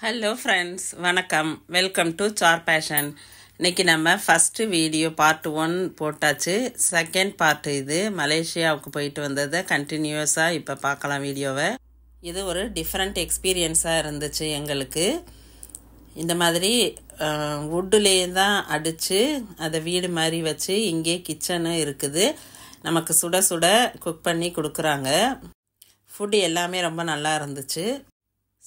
Hello friends வணக்கம். Welcome to sir passion இன்னைக்கு நம்ம ஃபஸ்ட்டு வீடியோ பார்ட் ஒன் போட்டாச்சு. செகண்ட் பார்ட் இது மலேசியாவுக்கு போயிட்டு வந்ததை. கண்டினியூஸாக இப்போ பார்க்கலாம் வீடியோவை இது ஒரு டிஃப்ரெண்ட் எக்ஸ்பீரியன்ஸாக இருந்துச்சு எங்களுக்கு. இந்த மாதிரி வுட்டுலேயே தான் அடித்து அதை வீடு மாதிரி வச்சு இங்கே கிச்சனு இருக்குது. நமக்கு சுட சுட குக் பண்ணி கொடுக்குறாங்க. ஃபுட்டு எல்லாமே ரொம்ப நல்லா இருந்துச்சு.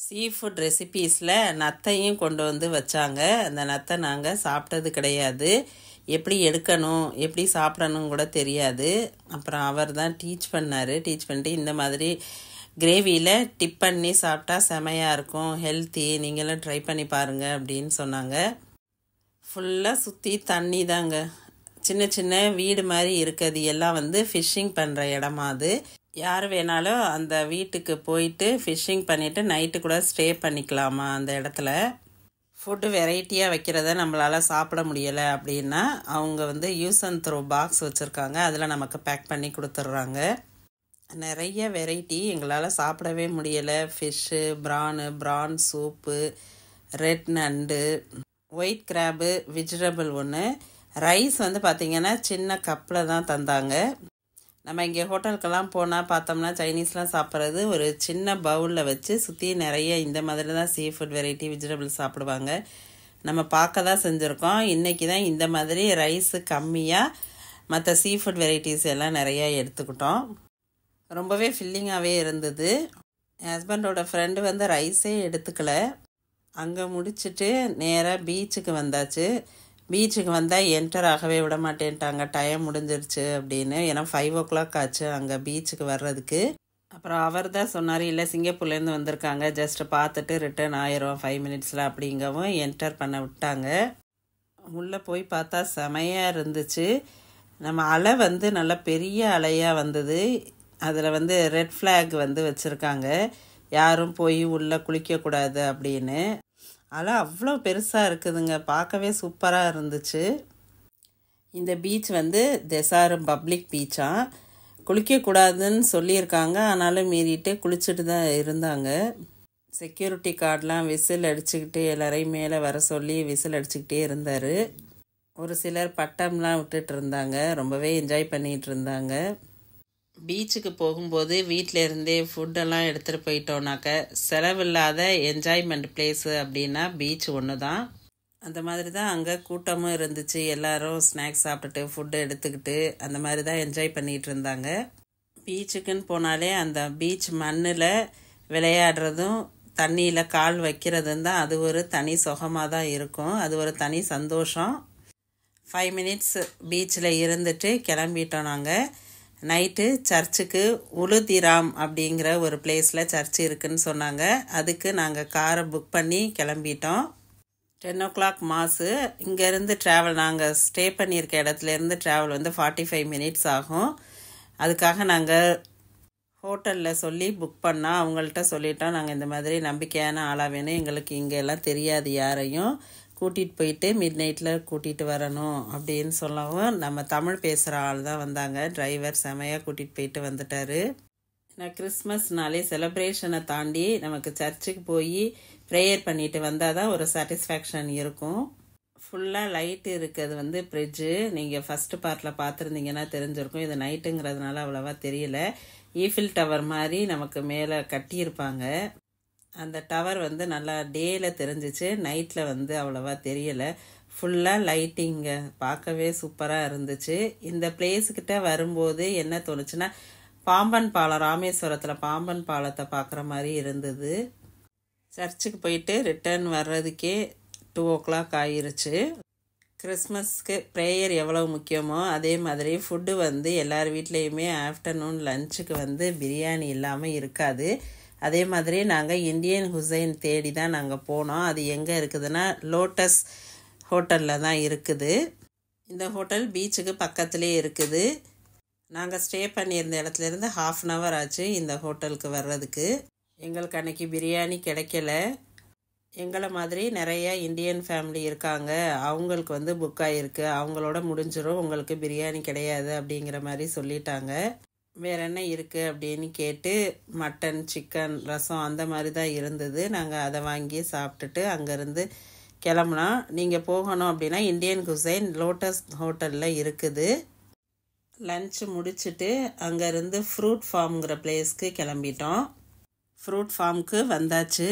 சீ ஃபுட் ரெசிபீஸில் நத்தையும் கொண்டு வந்து வச்சாங்க. அந்த நத்தை நாங்கள் சாப்பிட்டது கிடையாது. எப்படி எடுக்கணும் எப்படி சாப்பிடணும் கூட தெரியாது. அப்புறம் அவர் தான் டீச் பண்ணார். டீச் பண்ணிட்டு இந்த மாதிரி கிரேவியில் டிப் பண்ணி சாப்பிட்டா செமையாக இருக்கும். ஹெல்த்தி நீங்களும் ட்ரை பண்ணி பாருங்கள் அப்படின்னு சொன்னாங்க. ஃபுல்லாக சுற்றி தண்ணி தாங்க. சின்ன சின்ன வீடு மாதிரி இருக்குது. எல்லாம் வந்து ஃபிஷ்ஷிங் பண்ணுற இடமா அது. யார் வேணாலும் அந்த வீட்டுக்கு போயிட்டு ஃபிஷ்ஷிங் பண்ணிவிட்டு நைட்டு கூட ஸ்டே பண்ணிக்கலாமா அந்த இடத்துல? ஃபுட்டு வெரைட்டியாக வைக்கிறத நம்மளால் சாப்பிட முடியலை அப்படின்னா அவங்க வந்து யூஸ் அண்ட் த்ரோ பாக்ஸ் வச்சுருக்காங்க. அதில் நமக்கு பேக் பண்ணி கொடுத்துட்றாங்க. நிறைய வெரைட்டி எங்களால் சாப்பிடவே முடியலை. Fish prawn prawn soup red நண்டு ஒயிட் கிராபு வெஜிடபிள் ஒன்று ரைஸ் வந்து பார்த்திங்கன்னா சின்ன கப்பில் தான் தந்தாங்க. நம்ம இங்கே ஹோட்டலுக்கெல்லாம் போனால் பார்த்தோம்னா சைனீஸ்லாம் சாப்பிட்றது ஒரு சின்ன பவுலில் வச்சு சுற்றி நிறைய இந்த மாதிரி தான் சீ ஃபுட் வெரைட்டி வெஜிடபிள்ஸ் சாப்பிடுவாங்க. நம்ம பார்க்க தான் செஞ்சுருக்கோம். இன்றைக்கி தான் இந்த மாதிரி ரைஸு கம்மியாக மற்ற சீ ஃபுட் வெரைட்டிஸ் எல்லாம் நிறையா எடுத்துக்கிட்டோம். ரொம்பவே ஃபில்லிங்காகவே இருந்தது. என் ஹஸ்பண்டோட ஃப்ரெண்டு வந்து ரைஸே எடுத்துக்கல. அங்கே முடிச்சுட்டு நேராக பீச்சுக்கு வந்தாச்சு. பீச்சுக்கு வந்தால் என்டர் ஆகவே விட மாட்டேன்ட்டாங்க டைம் முடிஞ்சிருச்சு அப்படின்னு. ஏன்னா ஃபைவ் ஓ கிளாக் ஆச்சு அங்கே பீச்சுக்கு வர்றதுக்கு. அப்புறம் அவர் தான் சொன்னார் இல்லை சிங்கப்பூர்லேருந்து வந்திருக்காங்க. ஜஸ்ட் பார்த்துட்டு ரிட்டர்ன் ஆயிரும். ஃபைவ் மினிட்ஸில் அப்படிங்கவும் என்டர் பண்ண விட்டாங்க. உள்ளே போய் பார்த்தா செமையாக இருந்துச்சு. நம்ம அலை வந்து நல்லா பெரிய அலையாக வந்தது. அதில் வந்து ரெட் ஃப்ளாக் வந்து வச்சுருக்காங்க. யாரும் போய் உள்ளே குளிக்கக்கூடாது அப்படின்னு. அலை அவ்வளோ பெருசாக இருக்குதுங்க. பார்க்கவே சூப்பராக இருந்துச்சு. இந்த பீச் வந்து தெசாரம் பப்ளிக் பீச்சா? குளிக்கக்கூடாதுன்னு சொல்லியிருக்காங்க. ஆனாலும் மீறிட்டு குளிச்சுட்டு தான் இருந்தாங்க. செக்யூரிட்டி கார்டெலாம் விசில் அடிச்சுக்கிட்டு எல்லாரையும் மேலே வர சொல்லி விசில் அடிச்சுக்கிட்டே இருந்தார். ஒரு சிலர் பட்டம்லாம் விட்டுட்டு இருந்தாங்க. ரொம்பவே என்ஜாய் பண்ணிகிட்டு இருந்தாங்க. பீச்சுக்கு போகும்போது வீட்டில் இருந்தே ஃபுட்டெல்லாம் எடுத்துகிட்டு போயிட்டோம்னாக்க செலவில்லாத என்ஜாய்மெண்ட் பிளேஸு அப்படின்னா பீச் ஒன்று தான் அந்த மாதிரி தான் அங்கே கூட்டமும் இருந்துச்சு. எல்லாரும் ஸ்நாக்ஸ் சாப்பிட்டுட்டு ஃபுட்டு எடுத்துக்கிட்டு அந்த மாதிரி தான் என்ஜாய் பண்ணிகிட்டு இருந்தாங்க பீச்சுக்குன்னு போனாலே அந்த பீச் மண்ணில் விளையாடுறதும் தண்ணியில் கால் வைக்கிறதும் தான் அது ஒரு தனி சுகமாக தான் இருக்கும். அது ஒரு தனி சந்தோஷம். ஃபைவ் மினிட்ஸ் பீச்சில் இருந்துட்டு கிளம்பிட்டோம் நாங்கள் நைட்டு சர்ச்சுக்கு உளுதிராம் அப்படிங்கிற ஒரு பிளேஸில் சர்ச் இருக்குன்னு சொன்னாங்க. அதுக்கு நாங்கள் காரை புக் பண்ணி கிளம்பிட்டோம். டென் ஓ கிளாக் மாசு. இங்கேருந்து ட்ராவல் நாங்கள் ஸ்டே பண்ணியிருக்க இடத்துலேருந்து ட்ராவல் வந்து ஃபார்ட்டி ஃபைவ் மினிட்ஸ் ஆகும். அதுக்காக நாங்கள் ஹோட்டலில் சொல்லி புக் பண்ணால் அவங்கள்ட்ட சொல்லிட்டோம். நாங்கள் இந்த மாதிரி நம்பிக்கையான ஆளாக வேணும். எங்களுக்கு இங்கே எல்லாம் தெரியாது யாரையும். கூட்டிகிட்டு போயிட்டு மிட் நைட்டில் கூட்டிகிட்டு வரணும் அப்படின்னு சொல்லவும் நம்ம தமிழ் பேசுகிற ஆள் தான் வந்தாங்க. டிரைவர் செமையாக கூட்டிகிட்டு போயிட்டு வந்துட்டார். நான் கிறிஸ்மஸ்னாலே செலப்ரேஷனை தாண்டி நமக்கு சர்ச்சுக்கு போய் ப்ரேயர் பண்ணிட்டு வந்தால் தான் ஒரு சாட்டிஸ்ஃபேக்ஷன் இருக்கும். ஃபுல்லாக லைட்டு இருக்கிறது வந்து ஃப்ரிட்ஜு நீங்கள் ஃபஸ்ட்டு பார்ட்டில் பார்த்துருந்தீங்கன்னா தெரிஞ்சிருக்கும். இது நைட்டுங்கிறதுனால அவ்வளோவா தெரியல. ஈஃபில் டவர் மாதிரி நமக்கு மேலே கட்டியிருப்பாங்க. அந்த டவர் வந்து நல்லா டேயில் தெரிஞ்சிச்சு. நைட்டில் வந்து அவ்வளோவா தெரியலை. ஃபுல்லாக லைட்டிங்க. பார்க்கவே சூப்பராக இருந்துச்சு. இந்த பிளேஸுக்கிட்ட வரும்போது என்ன தோணுச்சுன்னா பாம்பன் பாலம் ராமேஸ்வரத்தில் பாம்பன் பாலத்தை பார்க்குற மாதிரி இருந்தது. சர்ச்சுக்கு போயிட்டு ரிட்டர்ன் வர்றதுக்கே டூ ஓ கிளாக் ஆயிருச்சு. கிறிஸ்மஸ்க்கு ப்ரேயர் எவ்வளோ முக்கியமோ அதே மாதிரி ஃபுட்டு வந்து எல்லார் வீட்லேயுமே ஆஃப்டர்நூன் லஞ்சுக்கு வந்து பிரியாணி இல்லாமல் இருக்காது. அதே மாதிரி நாங்கள் இந்தியன் ஹுசைன் தேடி தான் நாங்கள் போனோம். அது எங்கே இருக்குதுன்னா லோட்டஸ் ஹோட்டலில் தான் இருக்குது. இந்த ஹோட்டல் பீச்சுக்கு பக்கத்துலேயே இருக்குது. நாங்கள் ஸ்டே பண்ணியிருந்த இடத்துலேருந்து ஹாஃப் அன் ஹவர் ஆச்சு இந்த ஹோட்டலுக்கு வர்றதுக்கு. எங்களுக்கு அன்றைக்கி பிரியாணி கிடைக்கல. எங்களை மாதிரி நிறைய இந்தியன் ஃபேமிலி இருக்காங்க. அவங்களுக்கு வந்து புக் ஆகிருக்கு அவங்களோட முடிஞ்சிடும் உங்களுக்கு பிரியாணி கிடையாது அப்படிங்கிற மாதிரி சொல்லிட்டாங்க. வேற என்ன இருக்குது அப்படின்னு கேட்டு மட்டன் சிக்கன் ரசம் அந்த மாதிரி தான் இருந்தது. நாங்கள் அதை வாங்கி சாப்பிட்டுட்டு அங்கேருந்து கிளம்புனா நீங்கள் போகணும் அப்படின்னா இந்தியன் குசைன் லோட்டஸ் ஹோட்டலில் இருக்குது. லன்ச் முடிச்சுட்டு அங்கேருந்து ஃப்ரூட் ஃபார்ம்ங்கிற பிளேஸ்க்கு கிளம்பிட்டோம். ஃப்ரூட் ஃபார்முக்கு வந்தாச்சு.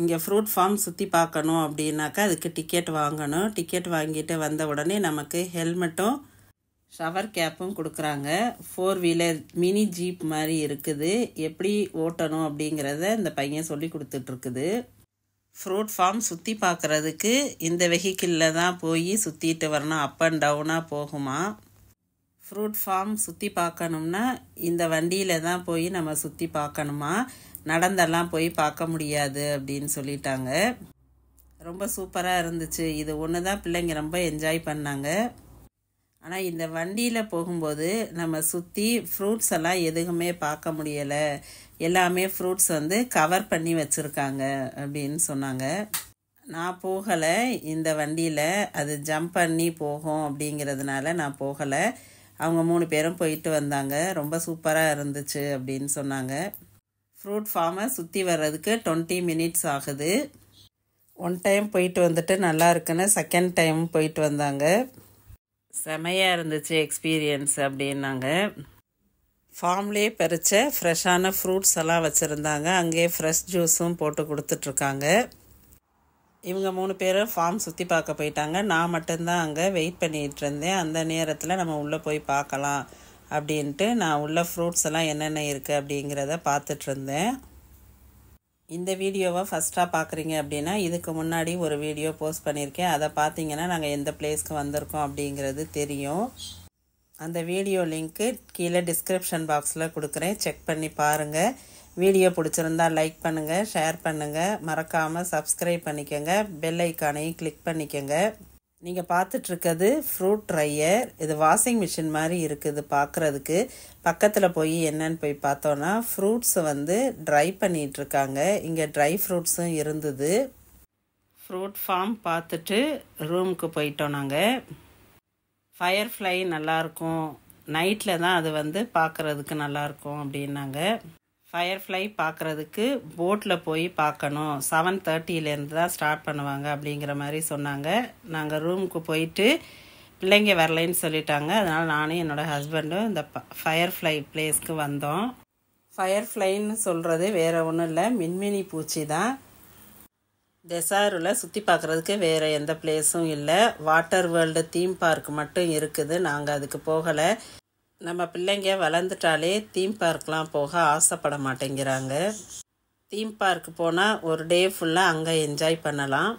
இங்கே ஃப்ரூட் ஃபார்ம் சுற்றி பார்க்கணும் அப்படின்னாக்கா அதுக்கு டிக்கெட் வாங்கணும். டிக்கெட் வாங்கிட்டு வந்த உடனே நமக்கு ஹெல்மெட்டும் ஷவர் கேப்பும் கொடுக்குறாங்க. ஃபோர் வீலர் மினி ஜீப் மாதிரி இருக்குது. எப்படி ஓட்டணும் அப்படிங்கிறத இந்த பையன் சொல்லி கொடுத்துட்ருக்குது. ஃப்ரூட் ஃபார்ம் சுற்றி பார்க்குறதுக்கு இந்த வெஹிக்கிளில் தான் போய் சுற்றிட்டு வரணும். அப் அண்ட் டவுனாக போகுமா? ஃப்ரூட் ஃபார்ம் சுற்றி பார்க்கணும்னா இந்த வண்டியில் தான் போய் நம்ம சுற்றி பார்க்கணுமா நடந்தெல்லாம் போய் பார்க்க முடியாது அப்படின்னு சொல்லிட்டாங்க. ரொம்ப சூப்பராக இருந்துச்சு. இது ஒன்று தான் பிள்ளைங்க ரொம்ப என்ஜாய் பண்ணாங்க. ஆனால் இந்த வண்டியில் போகும்போது நம்ம சுற்றி ஃப்ரூட்ஸ் எல்லாம் எதுவுமே பார்க்க முடியலை. எல்லாமே ஃப்ரூட்ஸ் வந்து கவர் பண்ணி வச்சுருக்காங்க அப்படின்னு சொன்னாங்க. நான் போகலை. இந்த வண்டியில் அது ஜம்ப் பண்ணி போகும் அப்படிங்கிறதுனால நான் போகலை. அவங்க மூணு பேரும் போயிட்டு வந்தாங்க. ரொம்ப சூப்பராக இருந்துச்சு அப்படின்னு சொன்னாங்க. ஃப்ரூட் ஃபார்மை சுற்றி வர்றதுக்கு டுவெண்ட்டி மினிட்ஸ் ஆகுது. ஒன் டைம் போயிட்டு வந்துட்டு நல்லா இருக்குன்னு செகண்ட் டைம் போயிட்டு வந்தாங்க. செமையாக இருந்துச்சு எக்ஸ்பீரியன்ஸ் அப்படின்னாங்க. ஃபார்ம்லேயே பறித்த ஃப்ரெஷ்ஷான ஃப்ரூட்ஸ் எல்லாம் வச்சுருந்தாங்க. அங்கேயே ஃப்ரெஷ் ஜூஸும் போட்டு கொடுத்துட்ருக்காங்க. இவங்க மூணு பேரும் ஃபார்ம் சுற்றி பார்க்க போயிட்டாங்க. நான் மட்டும்தான் அங்கே வெயிட் பண்ணிகிட்டு இருந்தேன். அந்த நேரத்தில் நம்ம உள்ளே போய் பார்க்கலாம் அப்படின்ட்டு நான் உள்ள ஃப்ரூட்ஸ் எல்லாம் என்னென்ன இருக்குது அப்படிங்கிறத பார்த்துட்ருந்தேன் இந்த வீடியோவை ஃபஸ்ட்டாக பார்க்குறீங்க அப்படின்னா இதுக்கு முன்னாடி ஒரு வீடியோ போஸ்ட் பண்ணியிருக்கேன் அதை பார்த்தீங்கன்னா நாங்கள் எந்த பிளேஸ்க்கு வந்திருக்கோம் அப்படிங்கிறது தெரியும். அந்த வீடியோ லிங்க்கு கீழே டிஸ்கிரிப்ஷன் பாக்ஸில் கொடுக்குறேன். செக் பண்ணி பாருங்கள் வீடியோ பிடிச்சிருந்தா லைக் பண்ணுங்கள் ஷேர் பண்ணுங்கள் மறக்காமல் சப்ஸ்கிரைப் பண்ணிக்கோங்க. பெல் ஐக்கானையும் கிளிக் பண்ணிக்கோங்க. நீங்கள் பார்த்துட்ருக்கிறது ஃப்ரூட் ட்ரையர் இது வாஷிங் மிஷின் மாதிரி இருக்குது பார்க்குறதுக்கு பக்கத்தில் போய் என்னன்னு போய் பார்த்தோன்னா ஃப்ரூட்ஸை வந்து ட்ரை பண்ணிகிட்ருக்காங்க இங்கே ட்ரை ஃப்ரூட்ஸும் இருந்தது. ஃப்ரூட் ஃபார்ம் பார்த்துட்டு ரூமுக்கு போயிட்டோம் நாங்கள் ஃபயர் ஃப்ளை நல்லாயிருக்கும் நைட்டில் தான் அது வந்து பார்க்குறதுக்கு நல்லாயிருக்கும் அப்படின்னாங்க. ஃபயர் ஃப்ளை பார்க்குறதுக்கு போட்டில் போய் பார்க்கணும் செவன் தேர்ட்டியிலேருந்து தான் ஸ்டார்ட் பண்ணுவாங்க அப்படிங்கிற மாதிரி சொன்னாங்க. நாங்கள் ரூமுக்கு போயிட்டு பிள்ளைங்க வரலைன்னு சொல்லிட்டாங்க. அதனால் நானும் என்னோடய ஹஸ்பண்டும் இந்த ஃபயர் ஃப்ளை பிளேஸ்க்கு வந்தோம். ஃபயர் ஃப்ளைன்னு சொல்கிறது வேறு ஒன்றும் இல்லை. மின்மினி பூச்சி தான். டெசாரில் சுற்றி பார்க்குறதுக்கு வேறு எந்த பிளேஸும் இல்லை. வாட்டர் வேர்ல்டு தீம் பார்க் மட்டும் இருக்குது. நாங்கள் அதுக்கு போகலை. நம்ம பிள்ளைங்க வளர்ந்துட்டாலே தீம் பார்க்லாம் போக ஆசைப்பட மாட்டேங்கிறாங்க. தீம் பார்க் போனால் ஒரு டே ஃபுல்லாக அங்கே என்ஜாய் பண்ணலாம்.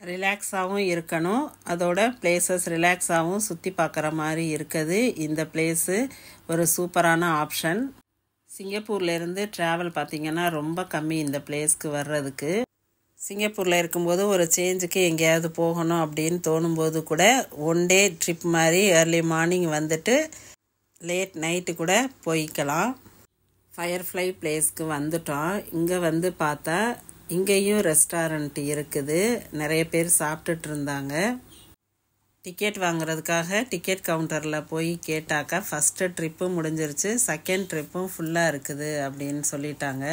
ரிலாக்ஸாகவும் இருக்கணும். அதோட பிளேசஸ் ரிலாக்ஸாகவும் சுற்றி பார்க்குற மாதிரி இருக்குது. இந்த பிளேஸு ஒரு சூப்பரான ஆப்ஷன் சிங்கப்பூர்லேருந்து ட்ராவல் பார்த்திங்கன்னா ரொம்ப கம்மி இந்த பிளேஸ்க்கு வர்றதுக்கு. சிங்கப்பூரில் இருக்கும்போது ஒரு சேஞ்சுக்கு எங்கேயாவது போகணும் அப்படின்னு தோணும்போது கூட ஒன் டே ட்ரிப் மாதிரி ஏர்லி மார்னிங் வந்துட்டு லேட் நைட்டு கூட போய்க்கலாம். ஃபயர்ஃப்ளை பிளேஸ்க்கு வந்துட்டோம். இங்கே வந்து பார்த்தா இங்கேயும் ரெஸ்டாரண்ட் இருக்குது. நிறைய பேர் சாப்பிட்டுட்டு இருந்தாங்க. டிக்கெட் வாங்குறதுக்காக டிக்கெட் கவுண்டரில் போய் கேட்டாக்கா ஃபஸ்ட்டு ட்ரிப்பும் முடிஞ்சிருச்சு. செகண்ட் ட்ரிப்பும் ஃபுல்லாக இருக்குது அப்படின்னு சொல்லிட்டாங்க.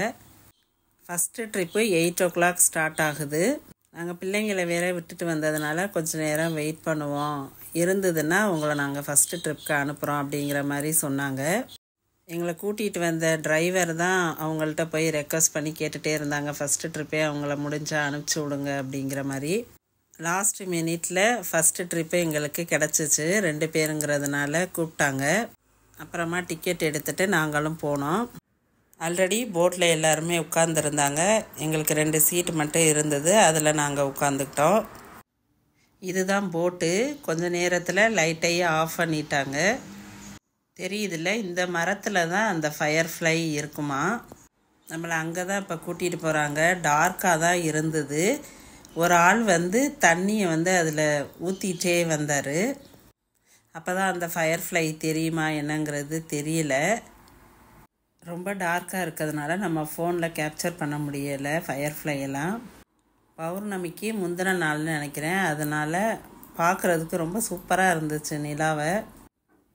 First trip eight o'clock start ஆகுது. நாங்கள் பிள்ளைங்களை வேற விட்டுட்டு வந்ததுனால கொஞ்சம் நேரம் வெயிட் பண்ணுவோம். இருந்ததுன்னா உங்களை நாங்கள் ஃபஸ்ட்டு ட்ரிப்க்கு அனுப்புகிறோம் அப்படிங்கிற மாதிரி சொன்னாங்க. எங்களை கூட்டிகிட்டு வந்த டிரைவர் தான் அவங்கள்ட்ட போய் ரெக்வஸ்ட் பண்ணி கேட்டுகிட்டே இருந்தாங்க. ஃபஸ்ட்டு ட்ரிப்பே அவங்கள முடிஞ்சால் அனுப்பிச்சி விடுங்க அப்படிங்கிற மாதிரி. லாஸ்ட் மினிட்ல ஃபஸ்ட்டு ட்ரிப்பு எங்களுக்கு கிடச்சிச்சு. ரெண்டு பேருங்கிறதுனால கூப்பிட்டாங்க. அப்புறமா டிக்கெட் எடுத்துகிட்டு நாங்களும் போனோம். ஆல்ரெடி போட்டில் எல்லாருமே உட்காந்துருந்தாங்க எங்களுக்கு ரெண்டு சீட்டு மட்டும் இருந்தது. அதில் நாங்கள் உட்காந்துக்கிட்டோம் இதுதான் போட்டு கொஞ்ச நேரத்தில் லைட்டையே ஆஃப் பண்ணிட்டாங்க. தெரியுதுல்ல இந்த மரத்தில் தான் அந்த ஃபயர் ஃப்ளை இருக்குமா? நம்மளை அங்கே தான் இப்போ கூட்டிகிட்டு போகிறாங்க டார்க்காக தான் இருந்தது. ஒரு ஆள் வந்து தண்ணியை வந்து அதில் ஊற்றிட்டே வந்தார். அப்போ தான் அந்த ஃபயர் ஃப்ளை தெரியுமா என்னங்கிறது தெரியல. ரொம்ப டார்க்காக இருக்கிறதுனால நம்ம ஃபோனில் கேப்சர் பண்ண முடியலை ஃபயர் ஃப்ளையெல்லாம் பௌர்ணமிக்கு முந்தின நாள்னு நினைக்கிறேன். அதனால் பார்க்குறதுக்கு ரொம்ப சூப்பராக இருந்துச்சு நிலாவை.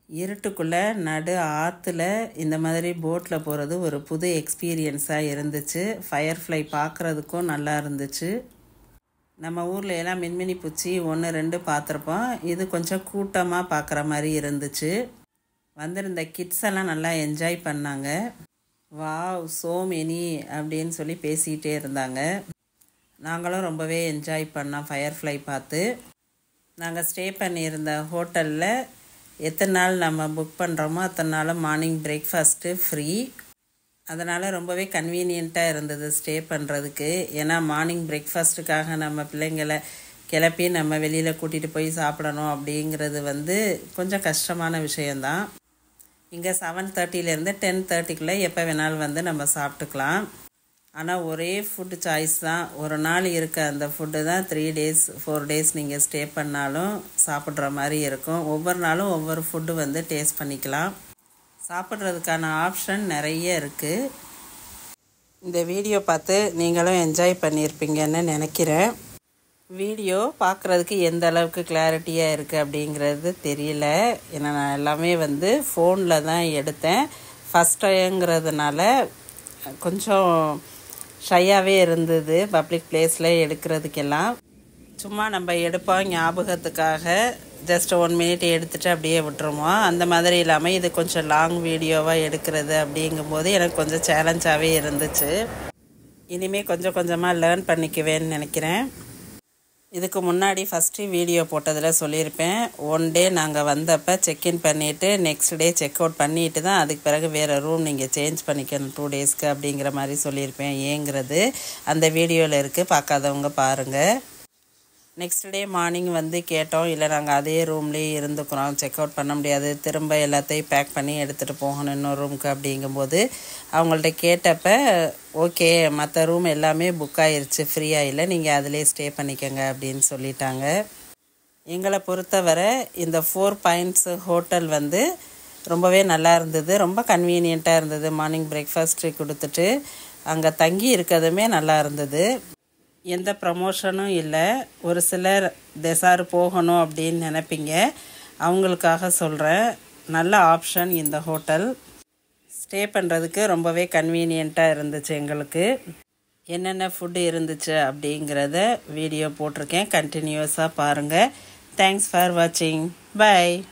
இருட்டுக்குள்ளே நடு ஆற்றுல இந்த மாதிரி போட்டில் போகிறது ஒரு புது எக்ஸ்பீரியன்ஸாக இருந்துச்சு. ஃபயர்ஃப்ளை பார்க்குறதுக்கும் நல்லா இருந்துச்சு. நம்ம ஊரில் எல்லாம் மின்மினி பூச்சி ஒன்று ரெண்டு பார்த்துருப்போம் இது கொஞ்சம் கூட்டமாக பார்க்குற மாதிரி இருந்துச்சு. வந்திருந்த கிட்ஸ் எல்லாம் நல்லா என்ஜாய் பண்ணாங்க. வாவ் சோ மெனி அப்படின்னு சொல்லி பேசிக்கிட்டே இருந்தாங்க. நாங்களும் ரொம்பவே என்ஜாய் பண்ணோம் ஃபயர் ஃப்ளை பார்த்து. நாங்கள் ஸ்டே பண்ணியிருந்த ஹோட்டலில் எத்தனை நாள் நம்ம புக் பண்ணுறோமோ அத்தனை நாளும் மார்னிங் பிரேக்ஃபாஸ்ட்டு ஃப்ரீ அதனால் ரொம்பவே கன்வீனியண்ட்டாக இருந்தது ஸ்டே பண்ணுறதுக்கு ஏன்னா மார்னிங் பிரேக்ஃபாஸ்ட்டுக்காக நம்ம பிள்ளைங்களை கிளப்பி நம்ம வெளியில் கூட்டிகிட்டு போய் சாப்பிடணும் அப்படிங்கிறது வந்து கொஞ்சம் கஷ்டமான விஷயந்தான் இங்கே செவன் தேர்ட்டிலேருந்து டென் தேர்ட்டிக்குள்ளே எப்போ வேணாலும் வந்து நம்ம சாப்பிட்டுக்கலாம். ஆனால் ஒரே ஃபுட்டு சாய்ஸ் தான். ஒரு நாள் இருக்க அந்த ஃபுட்டு தான் த்ரீ டேஸ் ஃபோர் டேஸ் நீங்கள் ஸ்டே பண்ணாலும் சாப்பிட்ற மாதிரி இருக்கும். ஒவ்வொரு நாளும் ஒவ்வொரு ஃபுட்டு வந்து டேஸ்ட் பண்ணிக்கலாம். சாப்பிட்றதுக்கான ஆப்ஷன் நிறைய இருக்குது இந்த வீடியோ பார்த்து நீங்களும் என்ஜாய் பண்ணியிருப்பீங்கன்னு நினைக்கிறேன். வீடியோ பார்க்குறதுக்கு எந்த அளவுக்கு கிளாரிட்டியாக இருக்குது அப்படிங்கிறது தெரியல. ஏன்னா நான் எல்லாமே வந்து ஃபோனில் தான் எடுத்தேன். ஃபஸ்ட் டைங்கிறதுனால கொஞ்சம் ஷையாகவே இருந்தது பப்ளிக் பிளேஸில் எடுக்கிறதுக்கெல்லாம். சும்மா நம்ம எடுப்போம் ஞாபகத்துக்காக. ஜஸ்ட் ஒன் மினிட் எடுத்துகிட்டு அப்படியே விட்டுருவோம். அந்த மாதிரி இல்லாமல் இது கொஞ்சம் லாங் வீடியோவாக எடுக்கிறது அப்படிங்கும்போது எனக்கு கொஞ்சம் சேலஞ்சாகவே இருந்துச்சு. இனிமேல் கொஞ்சம் கொஞ்சமாக லேர்ன் பண்ணிக்குவேன்னு நினைக்கிறேன். இதுக்கு முன்னாடி ஃபஸ்ட்டு வீடியோ போட்டதில் சொல்லியிருப்பேன். ஒன் டே நாங்கள் வந்தப்போ செக்இன் பண்ணிவிட்டு நெக்ஸ்ட் டே செக் அவுட் பண்ணிட்டு தான் அதுக்கு பிறகு வேறு ரூம் நீங்கள் சேஞ்ச் பண்ணிக்கணும் டூ டேஸ்க்கு அப்படிங்கிற மாதிரி சொல்லியிருப்பேன். ஏங்கிறது அந்த வீடியோவில் இருக்குது பார்க்காதவங்க பாருங்கள் நெக்ஸ்ட் டே மார்னிங் வந்து கேட்டோம். இல்லை நாங்கள் அதே ரூம்லேயே இருந்துக்கிறோம். செக் அவுட் பண்ண முடியாது. திரும்ப எல்லாத்தையும் பேக் பண்ணி எடுத்துகிட்டு போகணும் இன்னொரு ரூமுக்கு அப்படிங்கும்போது அவங்கள்ட்ட கேட்டப்ப ஓகே மற்ற ரூம் எல்லாமே புக் ஆயிடுச்சு ஃப்ரீயாக இல்லை. நீங்கள் அதிலே ஸ்டே பண்ணிக்கோங்க அப்படின்னு சொல்லிட்டாங்க. எங்களை பொறுத்தவரை இந்த ஃபோர் பாயிண்ட்ஸ் ஹோட்டல் வந்து ரொம்பவே நல்லா இருந்தது. ரொம்ப கன்வீனியண்ட்டாக இருந்தது. மார்னிங் பிரேக்ஃபாஸ்ட்டு கொடுத்துட்டு அங்கே தங்கி இருக்கிறதுமே நல்லா இருந்தது. எந்த ப்ரமோஷனும் இல்லை. ஒரு சிலர் தெசார் போகணும் அப்படின்னு நினைப்பீங்க. அவங்களுக்காக சொல்கிறேன் நல்ல ஆப்ஷன் இந்த ஹோட்டல் ஸ்டே பண்ணுறதுக்கு ரொம்பவே கன்வீனியண்ட்டாக இருந்துச்சு எங்களுக்கு. என்னென்ன ஃபுட்டு இருந்துச்சு அப்படிங்கிறத வீடியோ போட்டிருக்கேன். கண்டினியூஸாக பாருங்கள் தேங்க்ஸ் ஃபார் வாட்சிங் பை